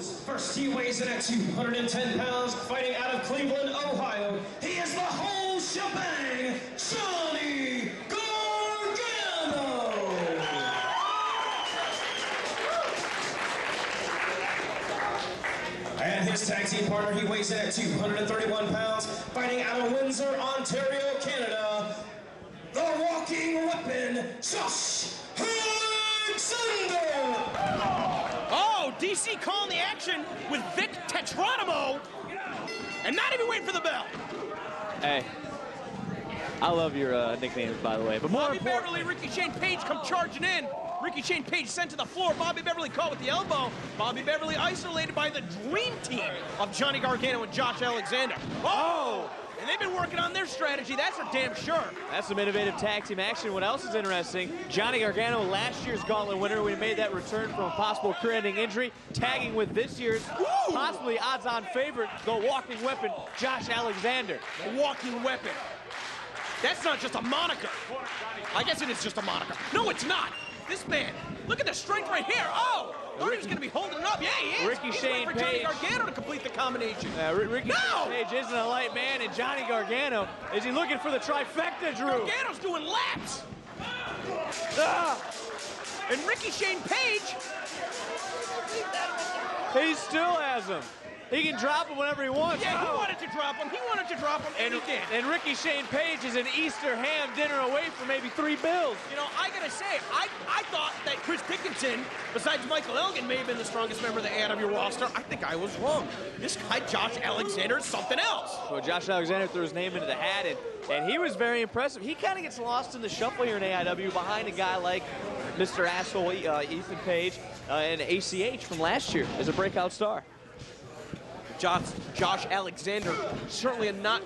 First, he weighs in at 210 pounds, fighting out of Cleveland, Ohio. He is the whole shebang, Johnny Gargano! And his tag team partner, he weighs in at 231 pounds, fighting out of Windsor, Ontario, Canada. The walking weapon, Josh Alexander! Oh, DC calling the action with Vic Tetronimo. And not even waiting for the bell. Hey, I love your uh, nicknames, by the way. But more Bobby Beverly, Rickey Shane Page come charging in. Rickey Shane Page sent to the floor. Bobby Beverly caught with the elbow. Bobby Beverly isolated by the dream team of Johnny Gargano and Josh Alexander. Oh! And they've been working on their strategy, that's for damn sure. that's some innovative tag team action. What else is interesting? Johnny Gargano, last year's Gauntlet winner, he made that return from a possible career-ending injury, tagging with this year's possibly odds-on favorite, the walking weapon, Josh Alexander. A walking weapon. That's not just a moniker. I guess it is just a moniker. No, it's not. This man, look at the strength right here. Oh, was going to be holding it up. Yeah, he is. Rickey He's Shane for Johnny Page. Gargano to complete the combination. Uh, R- Rickey No! Page isn't a light man, and Johnny Gargano, is he looking for the trifecta, Drew? Gargano's doing laps. Ah, And Rickey Shane Page, he still has him. He can drop him whenever he wants. yeah, he Oh. wanted to drop him. He wanted to drop him, and, And, he did. and Rickey Shane Page is an Easter ham dinner away from maybe three bills. You know, I gotta say, I, I thought that Chris Dickinson, besides Michael Elgin, may have been the strongest member of the AW roster. I think I was wrong. This guy, Josh Alexander, is something else. Well, Josh Alexander threw his name into the hat, and, and he was very impressive. He kind of gets lost in the shuffle here in AIW behind a guy like Mr. Asshole uh, Ethan Page uh, and ACH from last year as a breakout star. Josh, Josh Alexander, certainly a not.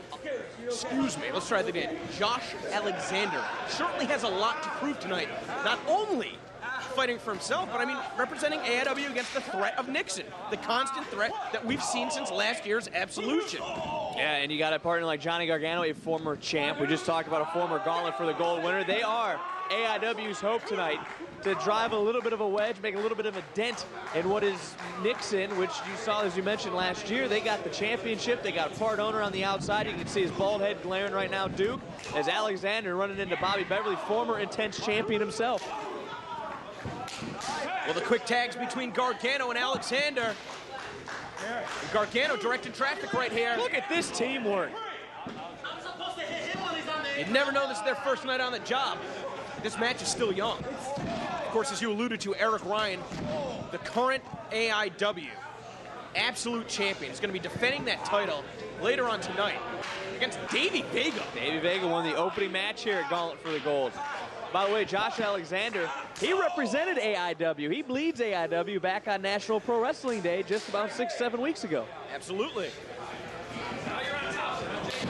Excuse me, let's try that again. Josh Alexander certainly has a lot to prove tonight. Not only fighting for himself, but I mean representing AIW against the threat of Nixon, the constant threat that we've seen since last year's Absolution. Yeah, and you got a partner like Johnny Gargano, a former champ. We just talked about a former gauntlet for the gold winner. They are AIW's hope tonight to drive a little bit of a wedge, make a little bit of a dent in what is Nixon, which you saw, as you mentioned last year. They got the championship. They got part owner on the outside. You can see his bald head glaring right now, Duke, as Alexander running into Bobby Beverly, former intense champion himself. Well, the quick tags between Gargano and Alexander. And Gargano directing traffic right here. Look at this teamwork. You'd never know this is their first night on the job. This match is still young. Of course, as you alluded to, Eric Ryan, the current AIW absolute champion, is going to be defending that title later on tonight against Davey Vega. Davey Vega won the opening match here at Gauntlet for the Gold. By the way, Josh Alexander, he represented AIW. He bleeds AIW back on National Pro Wrestling Day just about six, seven weeks ago. Absolutely.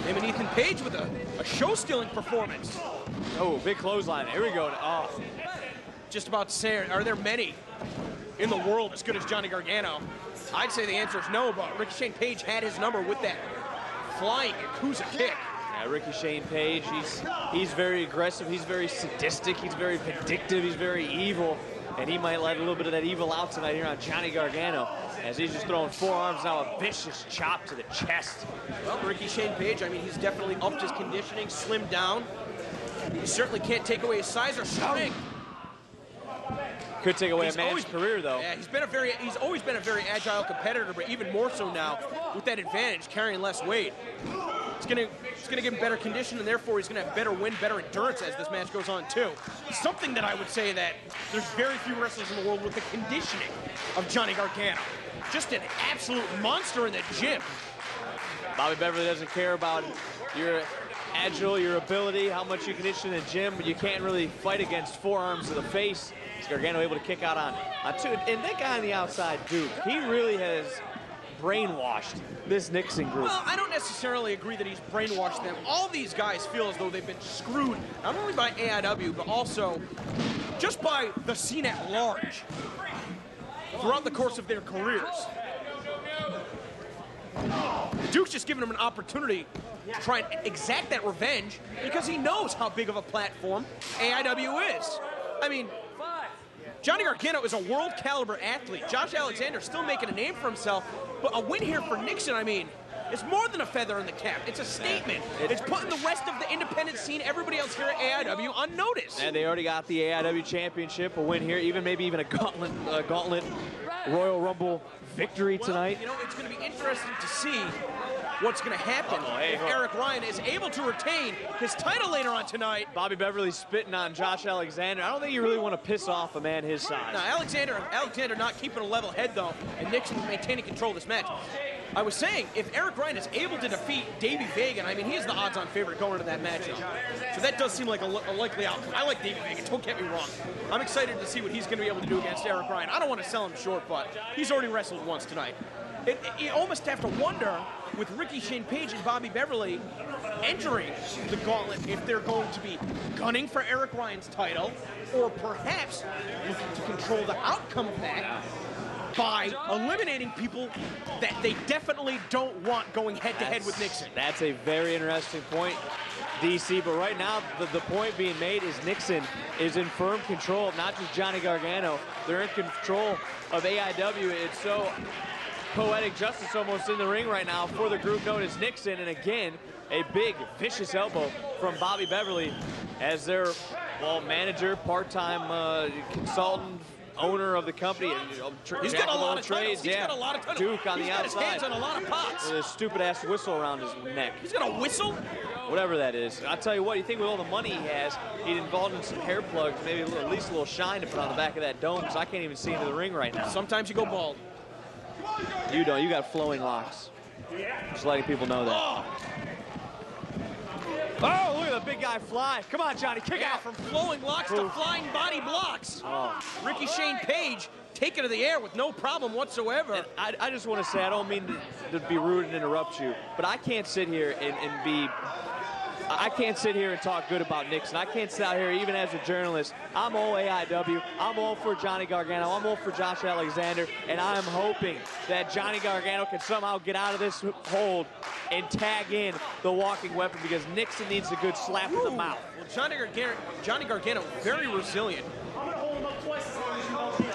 Him and Ethan Page with a, a show-stealing performance. Oh, big clothesline. Here we go. Oh, Just about to say, are there many in the world as good as Johnny Gargano? I'd say the answer is no, but Rickey Shane Page had his number with that flying Yakuza kick. yeah, Rickey Shane Page, he's, he's very aggressive. He's very sadistic. He's very vindictive. He's very evil. And he might let a little bit of that evil out tonight here on Johnny Gargano as he's just throwing forearms now, a vicious chop to the chest. Well, Rickey Shane Page, I mean, he's definitely upped his conditioning, slimmed down. He certainly can't take away his size or strength. Could take away He's a man's always- career, though. Yeah, he's been a very, he's always been a very agile competitor, but even more so now with that advantage, carrying less weight. It's gonna, it's gonna give him better condition, and therefore he's gonna have better win, better endurance as this match goes on too. Something that I would say that there's very few wrestlers in the world with the conditioning of Johnny Gargano. Just an absolute monster in the gym. Bobby Beverly doesn't care about your agile, your ability, how much you condition in the gym, but you can't really fight against forearms to the face. Is Gargano able to kick out on, on two? And that guy on the outside, Duke, he really has brainwashed this Nixon group. Well, I don't necessarily agree that he's brainwashed them. All these guys feel as though they've been screwed, not only by AIW, but also just by the scene at large throughout the course of their careers. Duke's just giving them an opportunity to try and exact that revenge because he knows how big of a platform AIW is. I mean, Johnny Gargano is a world caliber athlete. Josh Alexander still making a name for himself, but a win here for Nixon, I mean, it's more than a feather in the cap. It's a statement. It's putting the rest of the independent scene, everybody else here at AIW, on notice. And they already got the AIW Championship, a win here, even maybe even a gauntlet, uh, gauntlet Royal Rumble victory Well, tonight. You know, it's going to be interesting to see what's going to happen Uh-oh, hey, if hold. Eric Ryan is able to retain his title later on tonight. Bobby Beverly spitting on Josh Alexander. I don't think you really want to piss off a man his size. Now, Alexander, Alexander not keeping a level head though, and Nixon maintaining control of this match. I was saying, if Eric Ryan is able to defeat Davey Vega, I mean, he is the odds-on favorite going into that matchup. So that does seem like a, a likely outcome. I like Davey Vega. Don't get me wrong. I'm excited to see what he's going to be able to do against Eric Ryan. I don't want to sell him short, but he's already wrestled once tonight. It, it- you almost have to wonder with Rickey Shane Page and Bobby Beverly entering the gauntlet if they're going to be gunning for Eric Ryan's title or perhaps looking to control the outcome of that by eliminating people that they definitely don't want going head to head with Nixon. That's a very interesting point, DC. But right now, the, the point being made is Nixon is in firm control of not just Johnny Gargano. They're in control of AIW. It's so poetic justice almost in the ring right now for the group known as Nixon. And again, a big vicious elbow from Bobby Beverly as their well manager, part-time uh, consultant. Owner of the company, He's got a lot of trades. He's yeah. got a lot of titles. Duke on He's the got his hands on a lot of pots. with a stupid ass whistle around his neck. He's got a whistle. Whatever that is. I'll tell you what, you think with all the money he has, he'd involved in some hair plugs, maybe little, at least a little shine to put on the back of that dome, because I can't even see into the ring right now. Sometimes you go bald. You don't. You got flowing locks. Just letting people know that. Oh, Oh, look at the big guy fly. Come on, Johnny, kick yeah, out. from flowing locks to flying body blocks. Oh. Rickey Shane Page taken to the air with no problem whatsoever. I, I just want to say, I don't mean to, to be rude and interrupt you, but I can't sit here and, and be I can't sit here and talk good about Nixon. I can't sit out here, even as a journalist. I'm all AIW. I'm all for Johnny Gargano. I'm all for Josh Alexander. And I'm hoping that Johnny Gargano can somehow get out of this hold and tag in the walking weapon because Nixon needs a good slap in the mouth. Well, Johnny Gargano, Johnny Gargano, very resilient.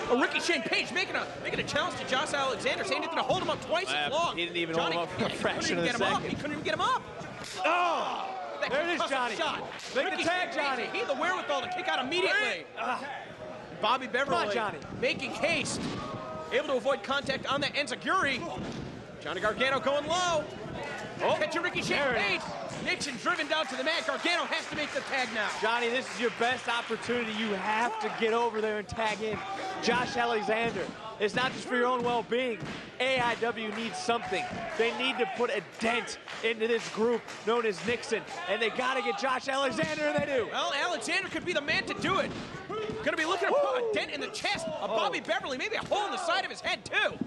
Oh, Rickey Shane Page making a making a challenge to Josh Alexander, saying he's going to hold him up twice Uh, as long. he didn't even hold him up for a he fraction couldn't of a get him up. second. He couldn't even get him up. Oh! That There it is, Johnny. Shot. Make the tag, Shane Page, Johnny. He had the wherewithal to kick out immediately. Ah. Bobby Beverly Johnny. making haste, able to avoid contact on that Enzuigiri. Johnny Gargano going low. Oh, Rickey Shane there Page. Nixon driven down to the mat. Gargano has to make the tag now. Johnny, this is your best opportunity. You have to get over there and tag in Josh Alexander. It's not just for your own well-being. AIW needs something. They need to put a dent into this group known as Nixon, and they got to get Josh Alexander, and they do. Well, Alexander could be the man to do it. Gonna be looking to put a dent in the chest of oh. Bobby Beverly, maybe a hole in the side of his head too.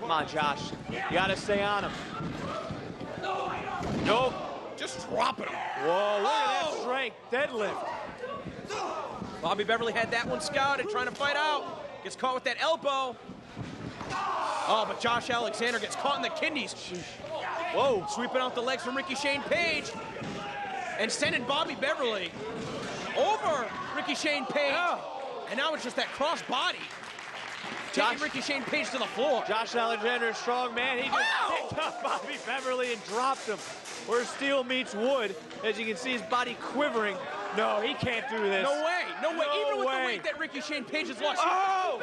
Come on, Josh. You got to stay on him. Nope. Just dropping him. Whoa, look at that strength. Deadlift. Bobby Beverly had that one scouted, trying to fight out. Gets caught with that elbow. Oh, but Josh Alexander gets caught in the kidneys. Whoa, sweeping out the legs from Rickey Shane Page. And sending Bobby Beverly over Rickey Shane Page. And now it's just that cross body. Taking Josh- Rickey Shane Page to the floor. Josh Alexander, strong man. He just Ow! picked up Bobby Beverly and dropped him. Where steel meets wood. As you can see, his body quivering. No, he can't do this. No way, no way. No Even with the weight that Rickey Shane Page has lost. Oh!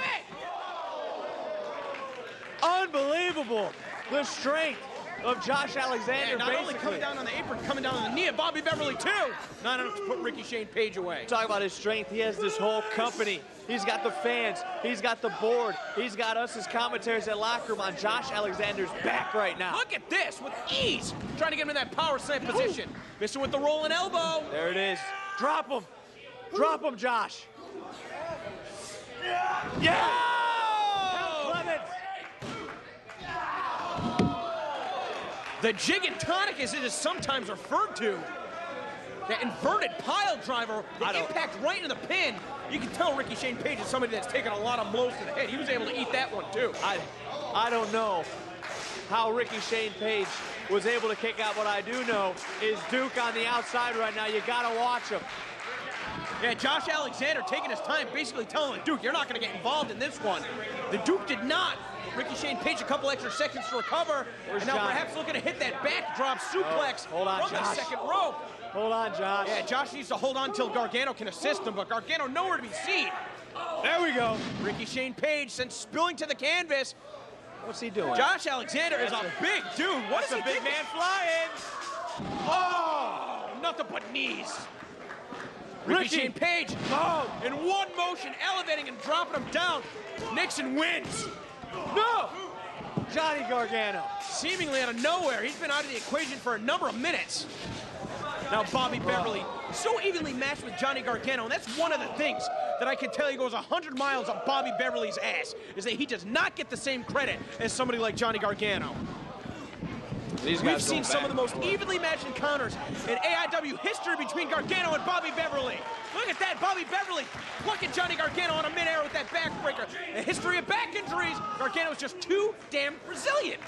Unbelievable. The strength of Josh Alexander, And not only coming down on the apron, coming down on the knee of Bobby Beverly too. Not enough to put Rickey Shane Page away. Talk about his strength. He has this whole company. He's got the fans. He's got the board. He's got us as commentators at locker room on Josh Alexander's back right now. Look at this with ease, trying to get him in that power slam position. Missing with the rolling elbow. There it is. Drop him. Drop him, Josh. Yeah! Oh! The jig and tonic, as it is sometimes referred to, that inverted pile driver, the impact right into the pin. You can tell Rickey Shane Page is somebody that's taken a lot of blows to the head. He was able to eat that one too. I, I don't know how Rickey Shane Page was able to kick out. What I do know is Duke on the outside right now. You got to watch him. Yeah, Josh Alexander taking his time, basically telling the Duke, you're not going to get involved in this one. The Duke did not. Rickey Shane Page a couple extra seconds to recover, Where's and now Johnny? perhaps looking to hit that backdrop suplex oh, hold on, from the second rope. Hold on, Josh. Yeah, Josh needs to hold on until Gargano can assist him, but Gargano nowhere to be seen. There we go. Rickey Shane Page sent spilling to the canvas. What's he doing? Josh Alexander is a big dude. What's a big doing? man flying. Oh, nothing but knees. Rickey, Rickey. Shane Page, oh, in one motion, elevating and dropping him down. Nixon wins. No! Johnny Gargano. Seemingly out of nowhere, he's been out of the equation for a number of minutes. Now Bobby Beverly, so evenly matched with Johnny Gargano, and that's one of the things that I can tell you goes 100 miles up Bobby Beverly's ass, is that he does not get the same credit as somebody like Johnny Gargano. These We've seen some of the most evenly matched encounters in AIW history between Gargano and Bobby Beverly. Look at that, Bobby Beverly plucking Johnny Gargano on a midair with that backbreaker. A history of back injuries. Gargano is just too damn resilient.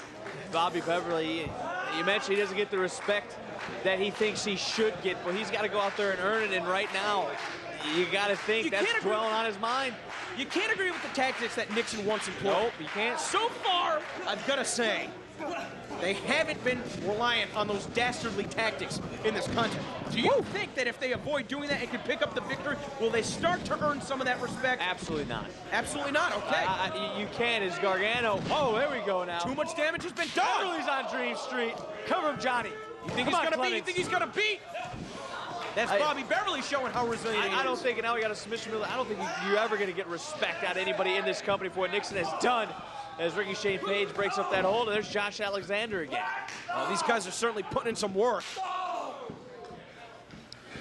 Bobby Beverly, you mentioned he doesn't get the respect that he thinks he should get, but he's got to go out there and earn it. And right now, you got to think You that's dwelling on his mind. You can't agree with the tactics that Nixon once employed. Nope, you can't. So far, I've got to say, they haven't been reliant on those dastardly tactics in this contest. Do you think that if they avoid doing that and can pick up the victory, will they start to earn some of that respect? Absolutely not. Absolutely not. Okay. I- you can't as Gargano. Oh, there we go now. Too much damage has been done. Beverly's on Dream Street. Cover him, Johnny. You think Come he's gonna beat? You think he's gonna beat? That's I- Bobby Beverly showing how resilient he I, I don't think, and now we got a submission. I don't think you- you're ever going to get respect out of anybody in this company for what Nixon has done as Rickey Shane Page breaks up that hold. And there's Josh Alexander again. Well, these guys are certainly putting in some work.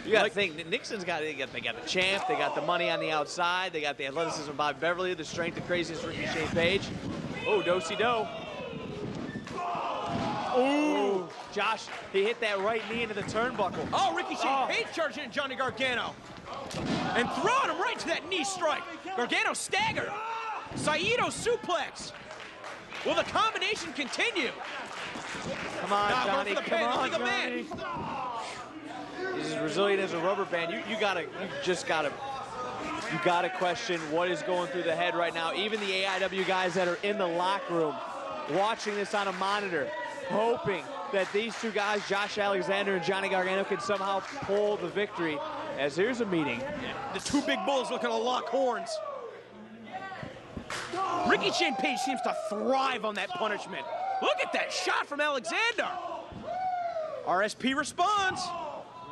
You got to think Nixon's got they got they got the champ, they got the money on the outside, they got the athleticism of Bob Beverly, the strength and craziness of Rickey Shane Page. Oh, do-si do. Oh, Josh, he hit that right knee into the turnbuckle. Oh, Rickey Shane Oh. Page charging in Johnny Gargano. And throwing him right to that knee strike. Gargano staggered. Saito suplex. Will the combination continue? Come on, going Johnny, come pin. on, Look at the Johnny. He's as resilient as a rubber band. You, you gotta, you just gotta, you gotta question what is going through the head right now. Even the AIW guys that are in the locker room, watching this on a monitor, hoping that these two guys, Josh Alexander and Johnny Gargano, can somehow pull the victory. As here's a meeting. The two big bulls looking to lock horns. Rickey Shane Page seems to thrive on that punishment. Look at that shot from Alexander. RSP responds.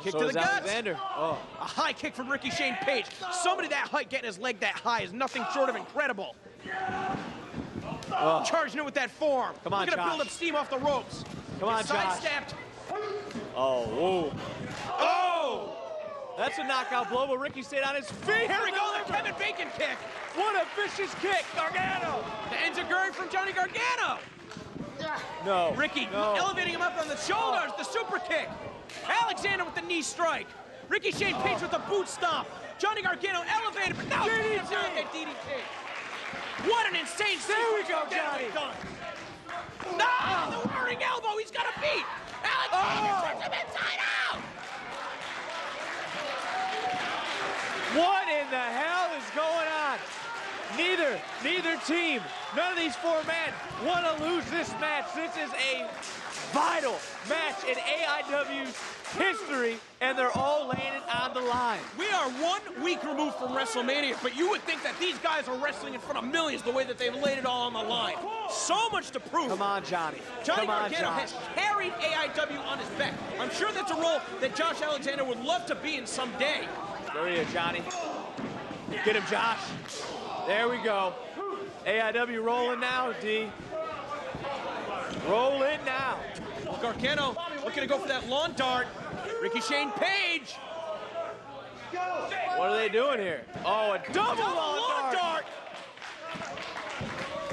Kick So to the guts. Alexander. Oh, A high kick from Rickey Shane Page. Somebody that height getting his leg that high is nothing short of incredible. Oh. Charging it with that form. Come on, Josh. build up steam off the ropes. Come on, Josh. Sidestepped. oh, whoa. Oh! That's a knockout blow, but Rickey stayed on his feet. Here we go, the Kevin Bacon kick. What a vicious kick, Gargano. The enzuigiri from Johnny Gargano. No. Rickey no. elevating him up on the shoulders, the super kick. Alexander with the knee strike. Rickey Shane Page with the boot stomp. Johnny Gargano elevated, but now DDT. comes down with that DDT. What an insane There we go, Johnny. done. No, the whirring elbow, he's got a beat. Alexander Oh. turns him inside out. What in the hell is going on? Neither, neither team, none of these four men want to lose this match. This is a vital match in AIW's history, and they're all laying it on the line. We are one week removed from WrestleMania, but you would think that these guys are wrestling in front of millions the way that they've laid it all on the line. So much to prove. Come on, Johnny. Johnny Come on, Gargano has carried AIW on his back. I'm sure that's a role that Josh Alexander would love to be in someday. There he is, Johnny. Get him, Josh. There we go. AIW rolling now, D. Roll in now. Gargano looking to go for that lawn dart. Rickey Shane Page. What are they doing here? Oh, a double, Double lawn lawn dart. dart.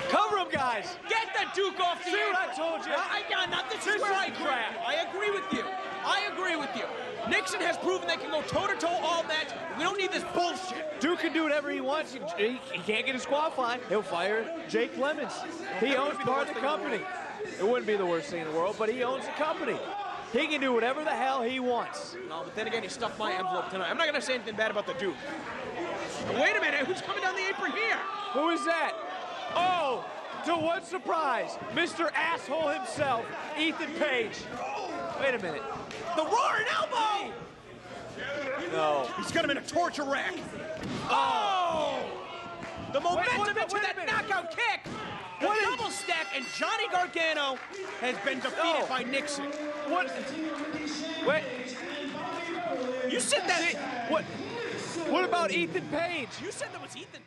Cover him, guys. Get that Duke off the See what. I told you? I, I, now, this, This is where I crap. I agree with you. I agree with you. Nixon has proven they can go toe-to-toe all match. We don't need this bullshit. Duke can do whatever he wants. He, he- can't get disqualified. He'll fire Jake Clemens. He owns wouldn't be the part of the the company. It wouldn't be the worst thing in the world, but he owns the company. he can do whatever the hell he wants. No, but then again, he stuffed my envelope tonight. I'm not gonna say anything bad about the Duke. Wait a minute, who's coming down the apron here? Who is that? Oh, to what surprise, Mr. Asshole himself, Ethan Page. Wait a minute. The roaring elbow! No. He's got him in a torture rack. Oh! oh! The momentum wait minute, into wait that knockout kick. The What is- double stack, and Johnny Gargano has been defeated by Nixon. What? Wait. You said that. What? What about Ethan Page? You said that was Ethan.